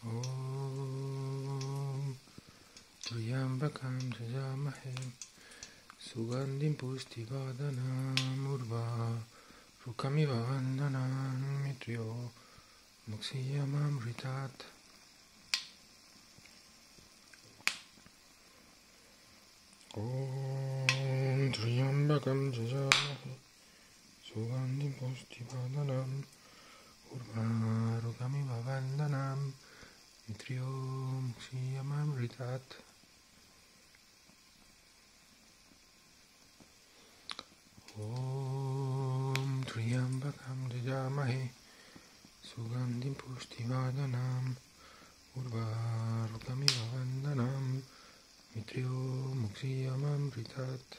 ॐ त्र्यम्बकं धजामहे सुगन्धिं पुष्टिवादनामुर्वा रुकमिव वन्दनान् मित्र्यो मुक्षीयमामृतात् ॐ त्र्यम्बकं जजामहे सुगन्धिं पुष्टिवादनाम् मित्र्यो मुक्षीयमामृतात् ॐ त्र्यम्बकं जजामहे सुगन्धिं पुष्टिवादनाम् उर्वारुकमिव वन्दनाम् मित्र्यो मुक्षीयमामृतात्